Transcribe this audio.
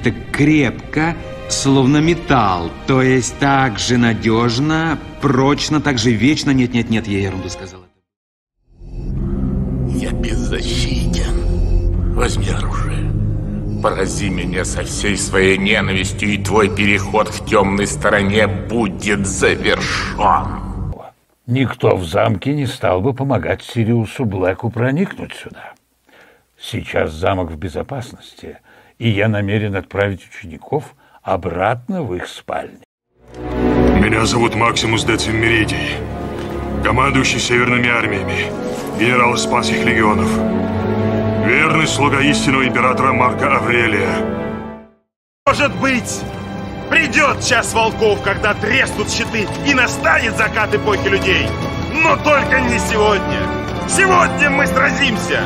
Это крепко, словно металл, то есть так же надежно, прочно, так же вечно. Нет, нет, нет, я ерунду сказал. Я беззащитен. Возьми оружие. Порази меня со всей своей ненавистью, и твой переход к темной стороне будет завершен. Никто в замке не стал бы помогать Сириусу Блэку проникнуть сюда. Сейчас замок в безопасности, и я намерен отправить учеников обратно в их спальни. Меня зовут Максимус Децим Меридий, командующий северными армиями, генерал Спасих легионов, верный слуга истинного императора Марка Аврелия. Может быть, придет час волков, когда треснут щиты и настанет закат эпохи людей. Но только не сегодня. Сегодня мы сразимся.